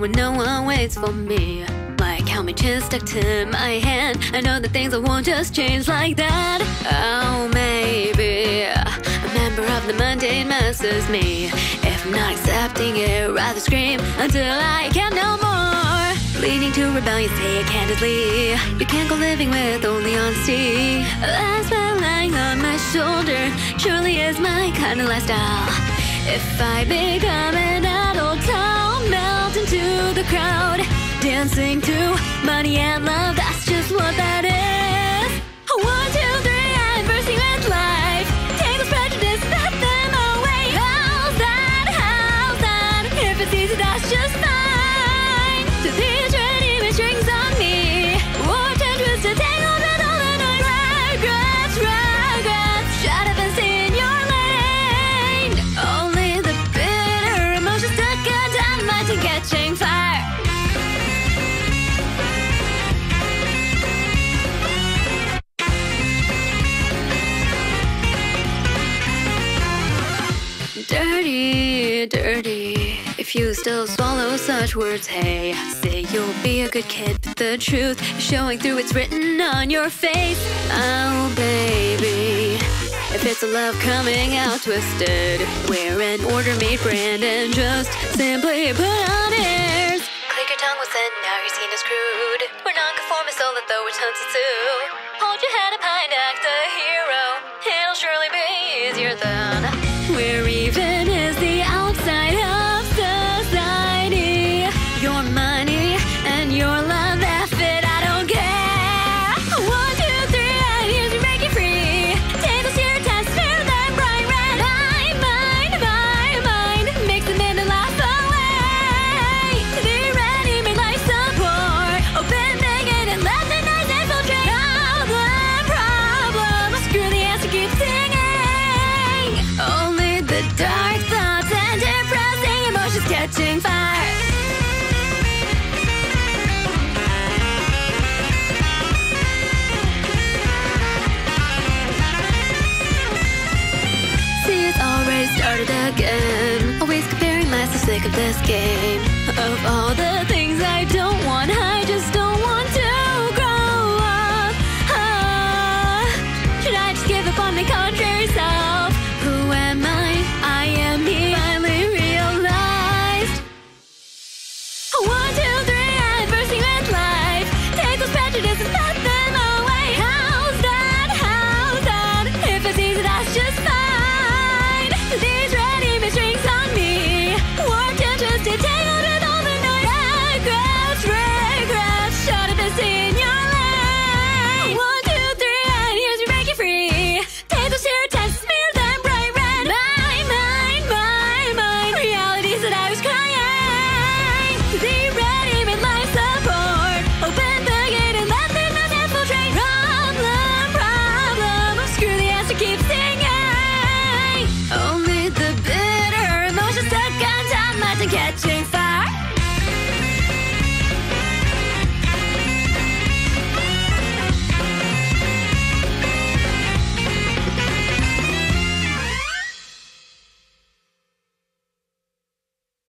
when no one waits for me. Like how my chin stuck to my hand. I know that things won't just change like that. Oh, maybe a member of the mundane messes me. If I'm not accepting it, rather scream until I can no more. Leaning to rebellion, say it candidly. You can't go living with only honesty. That's been lying on my shoulder. Surely is my kind of lifestyle. If I become melt into the crowd. Dancing to money and love, Dirty. If you still swallow such words, hey, say you'll be a good kid, but the truth is showing through. It's written on your face. Oh, baby. If it's a love coming out twisted, wear an order made brand and just simply put on airs. Click your tongue with in, now you're seen as crude. We're non-conformist, let the witch hunt. Hold your head up high and act a hero. started again. Always comparing myself sick of this game. Of all the things I don't want, I just don't. catching fire.